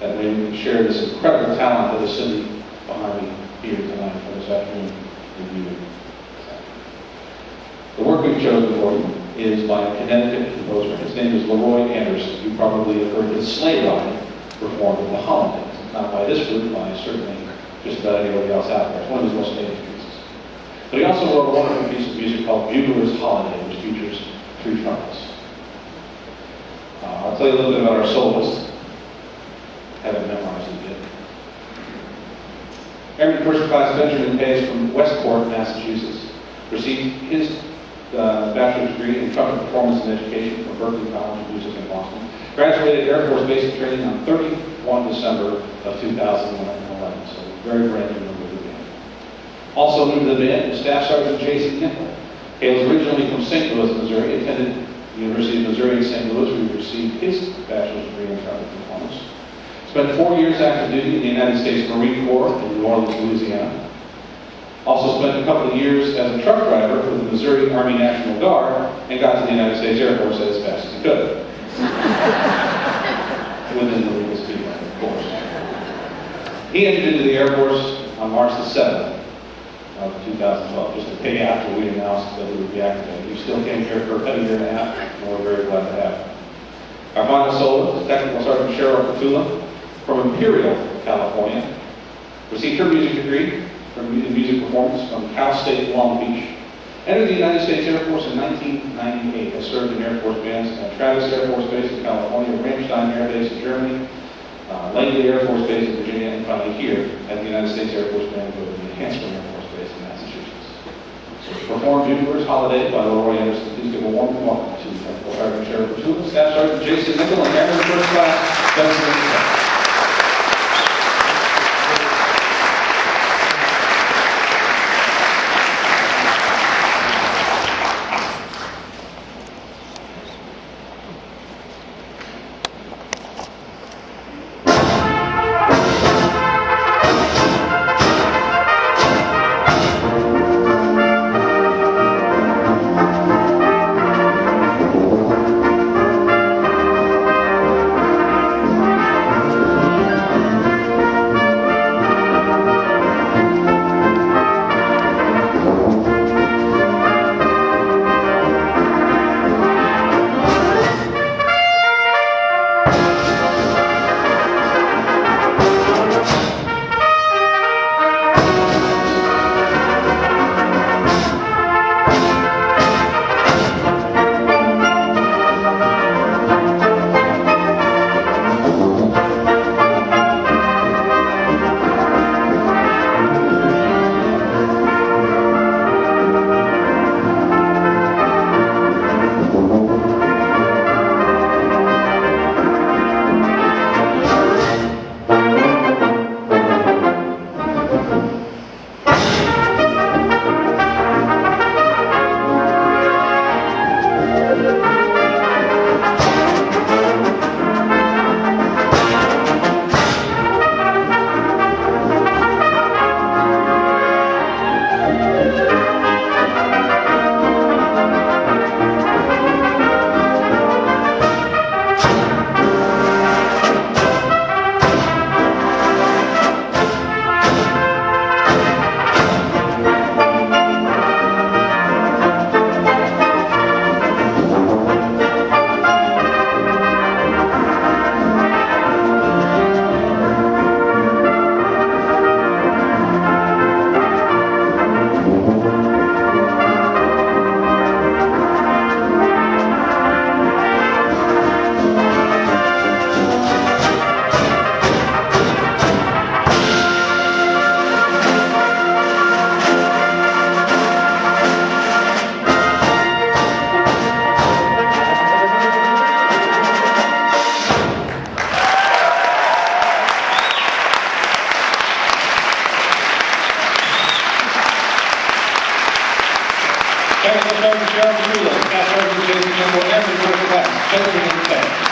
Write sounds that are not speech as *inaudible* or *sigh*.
that we share this incredible talent of the city behind me here tonight for this afternoon review. The work we've chosen for you is by a Connecticut composer. His name is Leroy Anderson. You probably have heard his sleigh ride performed at the holidays. Not by this group, by certainly just about anybody else out there. It's one of his most famous pieces. But he also wrote a wonderful piece of music called Bugler's Holiday, which features three trumpets. Uh, I'll tell you a little bit about our soloist. Class Benjamin Pace from Westport, Massachusetts, received his uh, bachelor's degree in trumpet performance and education from Berklee College of Music in Boston. Graduated Air Force Basic Training on 31 December of 2011, so very brand new member of the band. Also new to the band is Staff Sergeant Jason Nickell. Hails originally from St. Louis, Missouri, attended the University of Missouri in St. Louis, where he received his bachelor's degree in trumpet performance. Spent four years active duty in the United States Marine Corps in New Orleans, Louisiana. Also spent a couple of years as a truck driver for the Missouri Army National Guard and got to the United States Air Force as fast as he could. *laughs* Within the legal speed limit, of course. He entered into the Air Force on March the 7th of 2012, just a day after we announced that we would be activated. He still came here for about a year and a half, and we're very glad to have him. Soloist is Technical Sergeant Cheryl Petula from Imperial, California. Received her music degree from music performance from Cal State Long Beach. Entered the United States Air Force in 1998. Has served in Air Force bands at Travis Air Force Base in California, Ramstein Air Base in Germany, uh, Langley Air Force Base in Virginia, and finally here at the United States Air Force Band with the Hanscom Air Force Base in Massachusetts. So, performed Juniper's Holiday by Leroy Anderson. Please give a warm welcome to Sergeant Cheryl Petula, Staff Sergeant Jason Nickell, and Airman First Class Nickell. Technical Sergeant Cheryl Petula, Staff Sergeant Jason Campbell, Airman First Class, Gentlemen in the